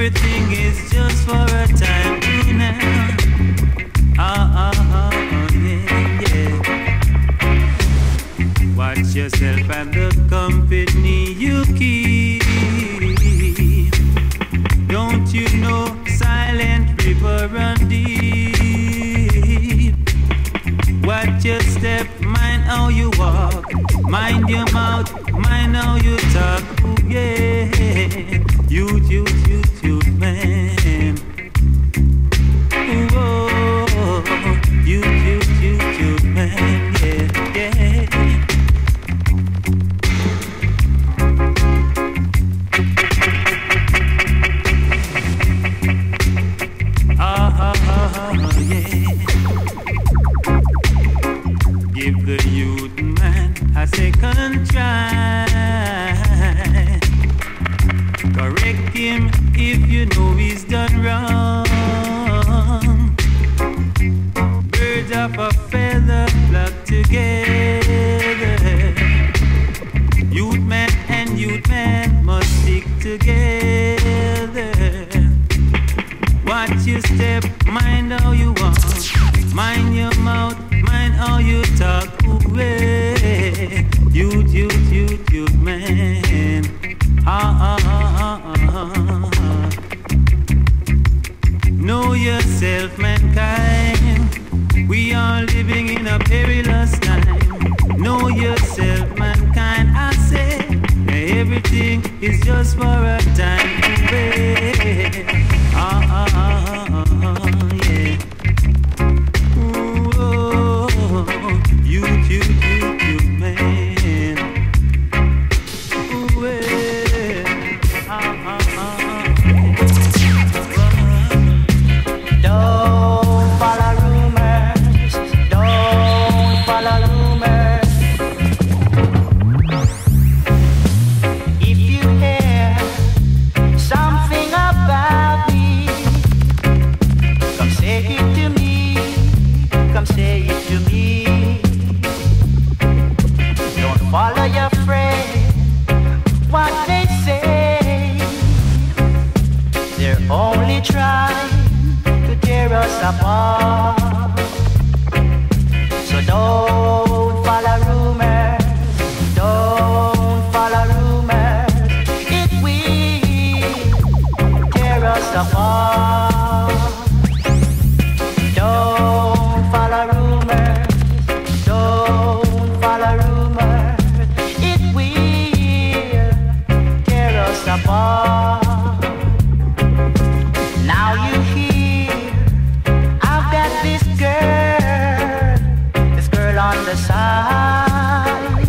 Everything is just for a time. Mind how you walk, mind your mouth, mind how you talk. Ooh, yeah, youth, youth, youth, youth, man. Yourself, mankind. We are living in a perilous time. Know yourself, mankind. I say everything is just for a time. Ah, ah, ah, ah, side.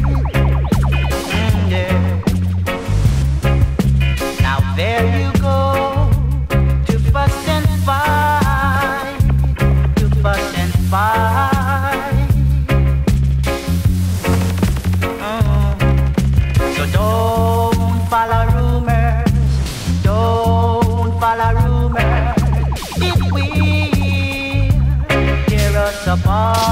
Now there you go to fuss and fight, to fuss and. Oh. So don't follow rumors, don't follow rumors. It will tear us apart.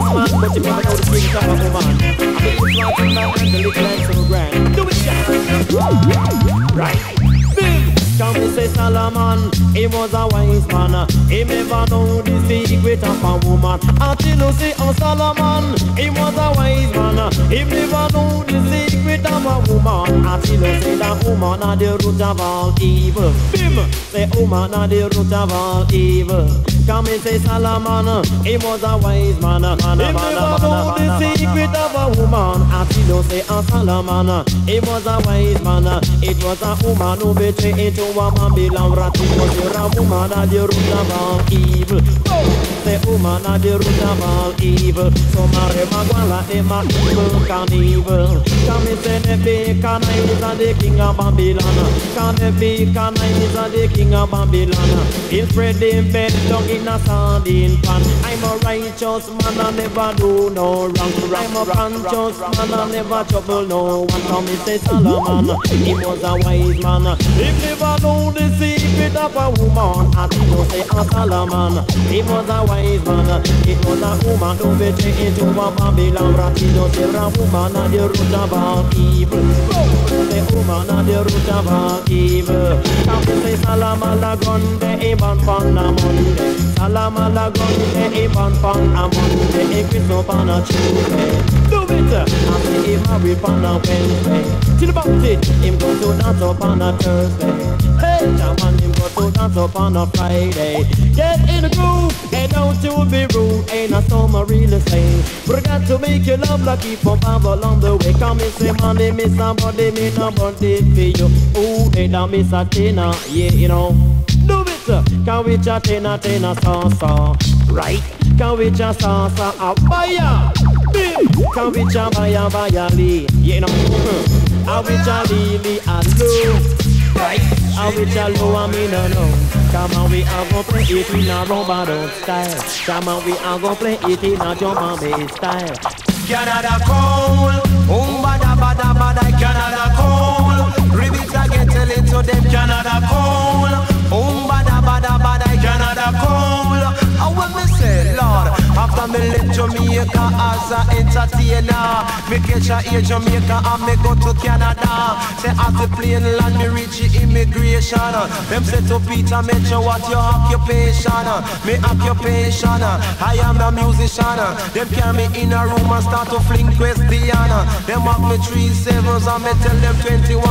Was man, but you know the strength of a woman. I mean, it's and the little grand. Do it. Right. Can we say Solomon? He was a wise man. He never know the secret of a woman. Until you on Solomon, he was a wise man. He never know the secret of a woman. Until you say that woman are the root of all evil. Bim. Say woman are the root of all evil. Come and say Solomon, he was a wise man. He never know the secret of a woman. Until you say ah, a Solomon, he was a wise man. It was a woman who betrayed into a Babylon rat. It was a woman at the root of all evil. Say woman at the root of all evil. So Mary Magwala, they ma evil carnival. Come and say Nebuchadnezzar, the king of Babylon. Come Nebuchadnezzar, the king of Babylon. He'll spread him bed down in a sardine pan. I'm a righteous man, I never do no wrong. I'm a conscious man, I never trouble no one. Come me say Solomon, he was a wise man. He never know the secret of a woman. And he know say a Solomon, he was a wise man. It was a woman who betrayed into a Babylon. Rat he know say a woman at the root of all evil. The root of all evil. Come me say the gun, the Iban Pan, the Monday. The gun, the Iban Pan, the Monday. On a Tuesday. Do it! I see him married on a Wednesday. Till about it, him go to dance up on a Thursday. Hey, Jaman, him go to dance up on a Friday. Get in the groove, and don't you be rude. Ain't a summer really I got to make you love like keep on along the way. Come and say money, miss somebody, me nobody for you. Ooh, they don't miss a dinner, yeah, you know. Do it! Can we chat in a tenor salsa? Right? Can we just salsa a fire? Can we baya baya lee? You know? Can we just lily a low? Can we just low? I mean, no, no. Come on, we are gonna play it in a robot style. Come on, we are gonna play it in a jump style. Canada cold, um bada bada bada Canada cold. Ribbit again tell it to them Canada cold, um bada bada bada Canada cold. I me say Lord, after me left Jamaica as a entertainer, me catch a here Jamaica and me go to Canada. Say after plane land me reach the immigration. Them say to Peter Metro what your occupation? Me occupation, I am a musician. Them carry me in a room and start to fling question. Them have me three sevens and me tell them 21.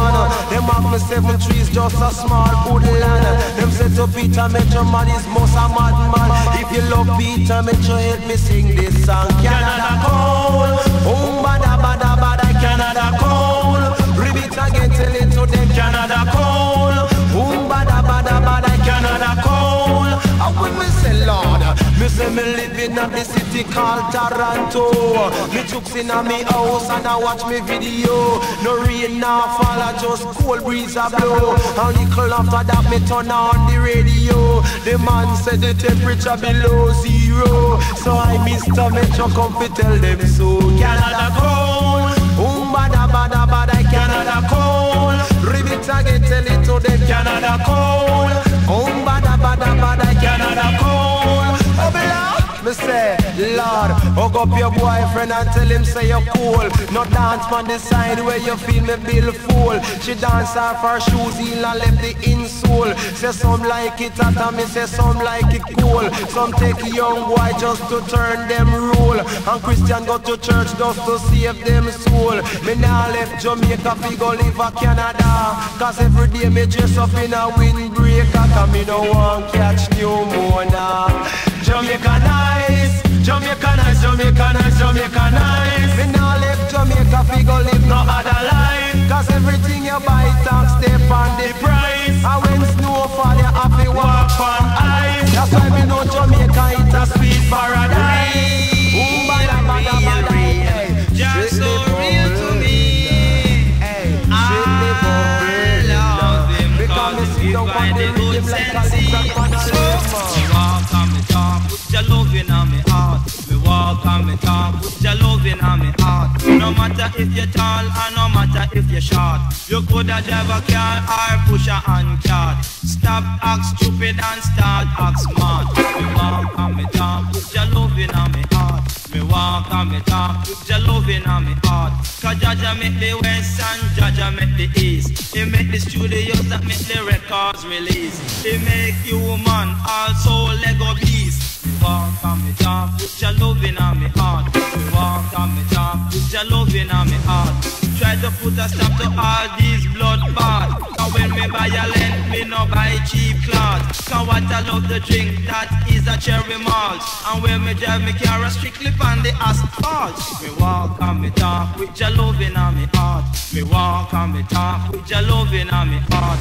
Them have me seven trees just a small woodland. Them say to Peter Metro man is most a madman. If you love Peter Metro help me sing this song. Canada cold, um bada bada bada Canada cold. Ribbit again tell it to them Canada cold, um bada bada bada Canada cold. And when me say Lord, me say me live in a the city called Toronto. Me jokes in a me house and I watch me video. No rain nor fall, I just cold breeze a blow. And little after that me turn on the radio. The man said the temperature below zero. So I Mr. Metro come to tell them so. Canada cold, um bada bada bada Canada cold. Ribbit again tell it to them Canada cold, hug up your boyfriend and tell him say you're cool. No dance on the where you feel me bill full. She dance off her shoes in and left the insole. Say some like it hot and me say some like it cool. Some take young boy just to turn them rule. And Christian go to church just to save them soul. Me now left Jamaica fi go live a Canada. Cause every day me dress up in a windbreaker. Cause me no want catch pneumonia. Jamaica nice, Jamaica nice, Jamaica nice, Jamaica nice. Me now left Jamaica fi go live no other life. Cause everything you buy tax step on the price. And when snow fall you have to walk on ice. That's why me know Jamaica it's a sweet paradise. Ooh, bada, bada, bada, hey. Just so real to me. Hey, I love him Because me cause sit he down find on the the good rhythm like a sense lizard on a So, walk on me talk, put your loving matter if you're tall or no matter if you're short. You coulda drive a car or push a hand cart. Stop act stupid and start act smart. Me walk on me talk, put your loving on me heart. Me walk on me talk, put your loving on me heart. Cause Jah Jah make the west and Jah Jah make the east. He make the studios that make the records release. He make you man, also Lego beast. Me walk on me talk, put your loving on me heart. Loving on me heart. Try to put a stop to all these blood baths. Cause when me length, me no buy cheap clothes. Cause what I love to drink, that is a cherry malt. And when me drive me car, strictly on the asphalt. Me walk and me talk with your loving on me heart. Me walk and me talk with your loving on me heart.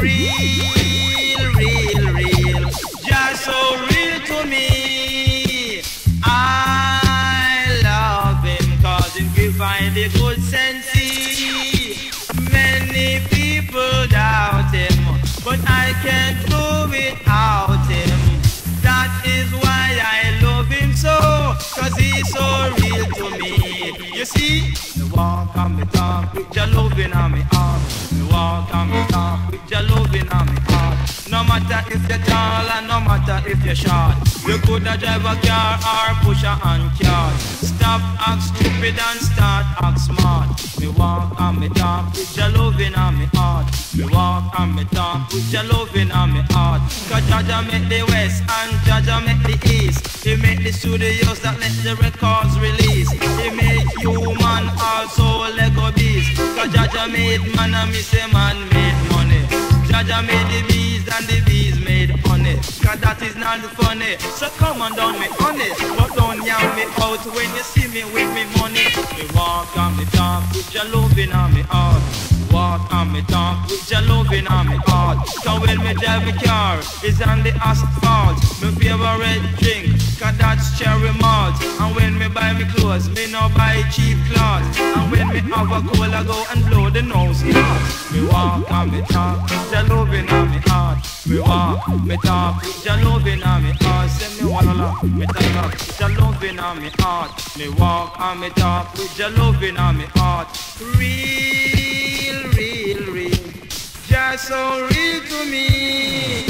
Real, but I can't do without him. That is why I love him so, cause he's so real to me. You see, the walk and me talk with loving me heart. Me walk and me talk with loving me heart. No matter if you're tall and no matter if you're short. You coulda drive a car or push a. Stop act stupid and start act smart. Me walk and me talk with your loving on me heart. Me walk and me talk with your loving on me heart. Cause Jah Jah make the west and Jah Jah make the east. He make the studios that let the records release. He make human also Lego beast. Cause Jah Jah made man and me say man made money. Jah Jah made the bees and the bees made honey. Cause that is not funny. So come on down me honey. But don't yam me out when you see me with me money. Me walk and me talk with your loving on me heart. Walk and me talk with your loving on me heart. Cause when me drive me car, it's on the asphalt. My favorite drink, cause that's cherry malt. And when me buy me clothes, me no buy cheap clothes. And when me have a cola, go and blow the nose out. Me walk and me talk with your loving on me heart. Me walk, me talk with your loving on me heart. Say me wanna me talk with your loving on me heart. Me walk and me talk with your loving on me heart. Real, real, real, real, just so real to me.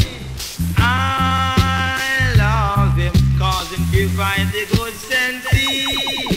I love him, cause him provide the good sense.